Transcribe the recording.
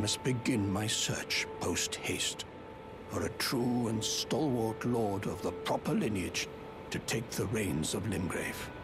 must begin my search post haste for a true and stalwart lord of the proper lineage to take the reins of Limgrave.